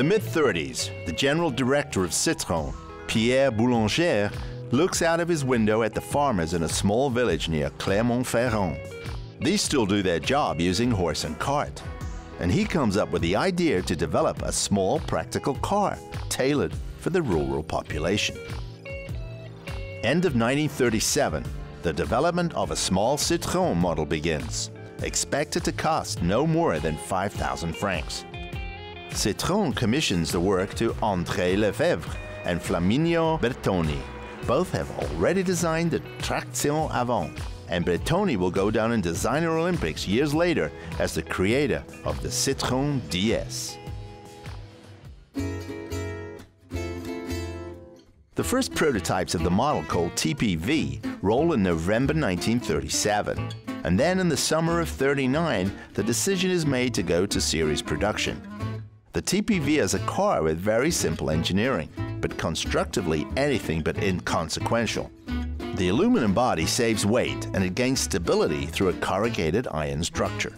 The mid 30s, the general director of Citroën, Pierre Boulanger, looks out of his window at the farmers in a small village near Clermont-Ferrand. These still do their job using horse and cart. And he comes up with the idea to develop a small practical car tailored for the rural population. End of 1937, the development of a small Citroën model begins, expected to cost no more than 5,000 francs. Citroën commissions the work to André Lefebvre and Flaminio Bertoni. Both have already designed the Traction Avant, and Bertoni will go down in Designer Olympics years later as the creator of the Citroën DS. The first prototypes of the model called TPV roll in November 1937. And then in the summer of 39, the decision is made to go to series production. The TPV is a car with very simple engineering, but constructively anything but inconsequential. The aluminum body saves weight and it gains stability through a corrugated iron structure.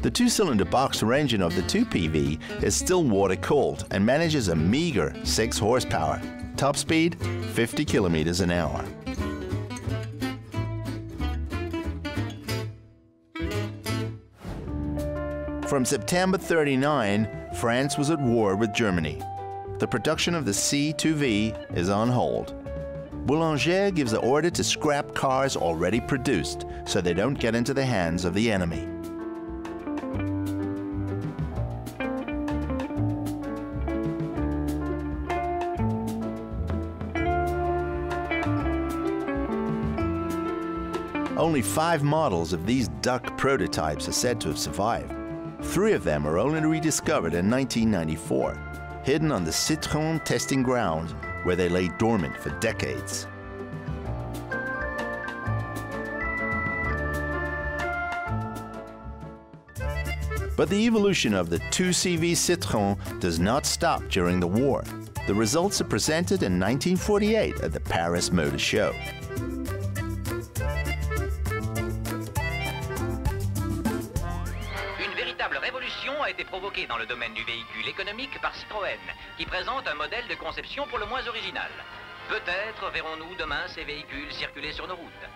The two-cylinder boxer engine of the TPV is still water-cooled and manages a meager 6 horsepower. Top speed, 50 kilometers an hour. From September 39, France was at war with Germany. The production of the C2V is on hold. Boulanger gives the order to scrap cars already produced so they don't get into the hands of the enemy. Only five models of these duck prototypes are said to have survived. Three of them are only rediscovered in 1994, hidden on the Citroën testing ground where they lay dormant for decades. But the evolution of the 2CV Citroën does not stop during the war. The results are presented in 1948 at the Paris Motor Show. A été provoquée dans le domaine du véhicule économique par Citroën, qui présente un modèle de conception pour le moins original. Peut-être verrons-nous demain ces véhicules circuler sur nos routes.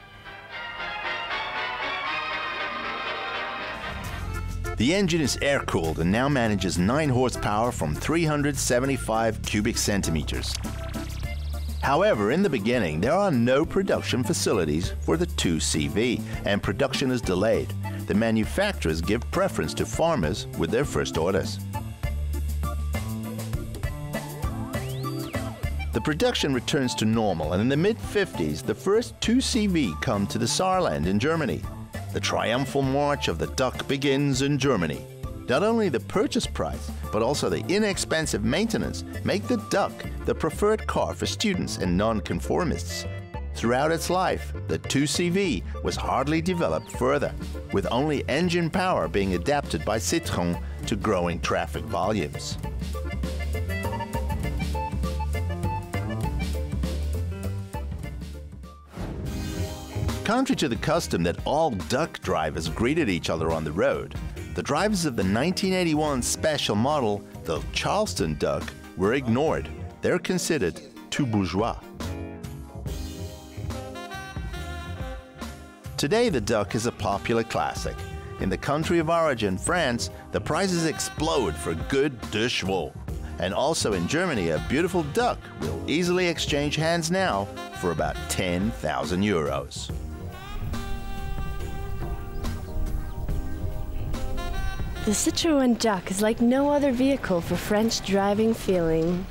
The engine is air-cooled and now manages 9 horsepower from 375 cubic centimeters. However, in the beginning, there are no production facilities for the 2CV, and production is delayed the manufacturers give preference to farmers with their first orders. The production returns to normal, and in the mid-50s, the first 2CV come to the Saarland in Germany. The triumphal march of the duck begins in Germany. Not only the purchase price, but also the inexpensive maintenance make the duck the preferred car for students and nonconformists. Throughout its life, the 2CV was hardly developed further, with only engine power being adapted by Citroën to growing traffic volumes. Contrary to the custom that all duck drivers greeted each other on the road, the drivers of the 1981 special model, the Charleston Duck, were ignored. They're considered too bourgeois. Today, the duck is a popular classic. In the country of origin, France, the prices explode for good deux chevaux. And also in Germany, a beautiful duck will easily exchange hands now for about 10,000 euros. The Citroën Duck is like no other vehicle for French driving feeling.